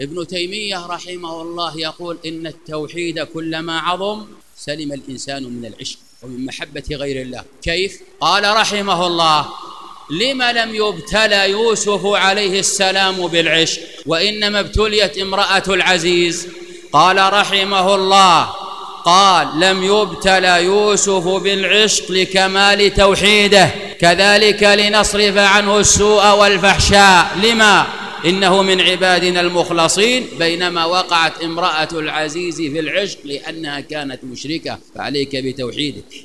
ابن تيمية رحمه الله يقول إن التوحيد كلما عظم سلم الإنسان من العشق ومن محبة غير الله. كيف؟ قال رحمه الله لم لم يبتلى يوسف عليه السلام بالعشق وإنما ابتليت امرأة العزيز؟ قال رحمه الله قال لم يبتلى يوسف بالعشق لكمال توحيده كذلك لنصرف عنه السوء والفحشاء. لما؟ إنه من عبادنا المخلصين بينما وقعت امرأة العزيز في العشق لأنها كانت مشركة فعليك بتوحيدك